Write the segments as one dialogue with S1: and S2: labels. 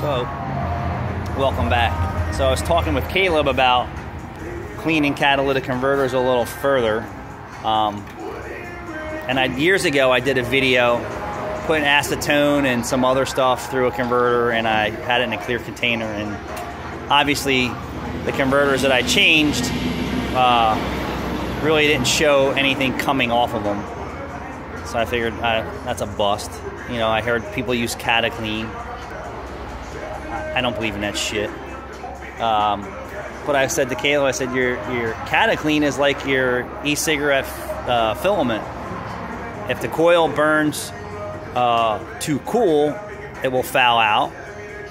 S1: So, welcome back. So, I was talking with Caleb about cleaning catalytic converters a little further. Um, and I, years ago, I did a video putting acetone and some other stuff through a converter, and I had it in a clear container. And obviously, the converters that I changed uh, really didn't show anything coming off of them. So I figured uh, that's a bust. You know, I heard people use Cataclean. I don't believe in that shit. Um, but I said to Kayla, I said your your Cataclean is like your e-cigarette uh, filament. If the coil burns uh, too cool, it will foul out,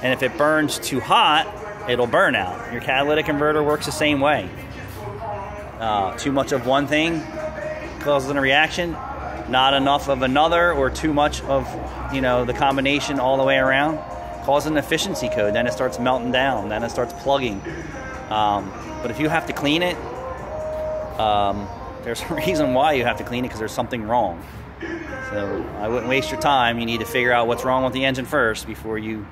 S1: and if it burns too hot, it'll burn out. Your catalytic converter works the same way. Uh, too much of one thing causes a reaction, not enough of another, or too much of you know the combination all the way around causes an efficiency code. Then it starts melting down. Then it starts plugging. Um, but if you have to clean it, um, there's a reason why you have to clean it because there's something wrong. So I wouldn't waste your time. You need to figure out what's wrong with the engine first before you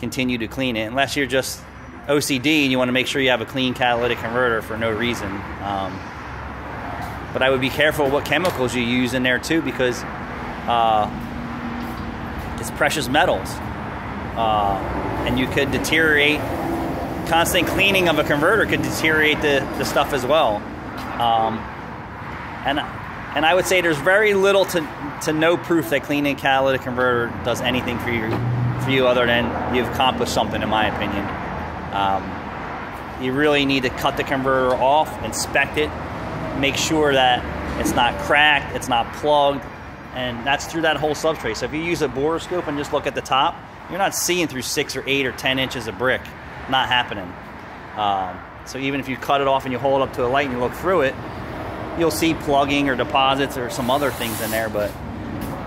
S1: continue to clean it. Unless you're just OCD and you want to make sure you have a clean catalytic converter for no reason. Um, but I would be careful what chemicals you use in there too because uh, it's precious metals. Uh, and you could deteriorate. Constant cleaning of a converter could deteriorate the, the stuff as well. Um, and and I would say there's very little to, to no proof that cleaning a catalytic converter does anything for you for you other than you've accomplished something, in my opinion. Um, you really need to cut the converter off, inspect it, make sure that it's not cracked, it's not plugged, and that's through that whole substrate. So if you use a borescope and just look at the top, you're not seeing through six or eight or ten inches of brick. Not happening. Um, so even if you cut it off and you hold it up to a light and you look through it, you'll see plugging or deposits or some other things in there. But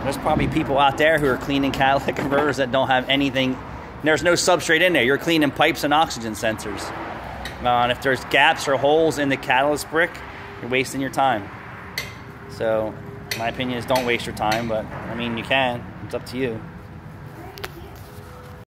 S1: there's probably people out there who are cleaning catalytic converters that don't have anything. There's no substrate in there. You're cleaning pipes and oxygen sensors. Uh, and if there's gaps or holes in the catalyst brick, you're wasting your time. So, my opinion is don't waste your time, but I mean, you can. It's up to you.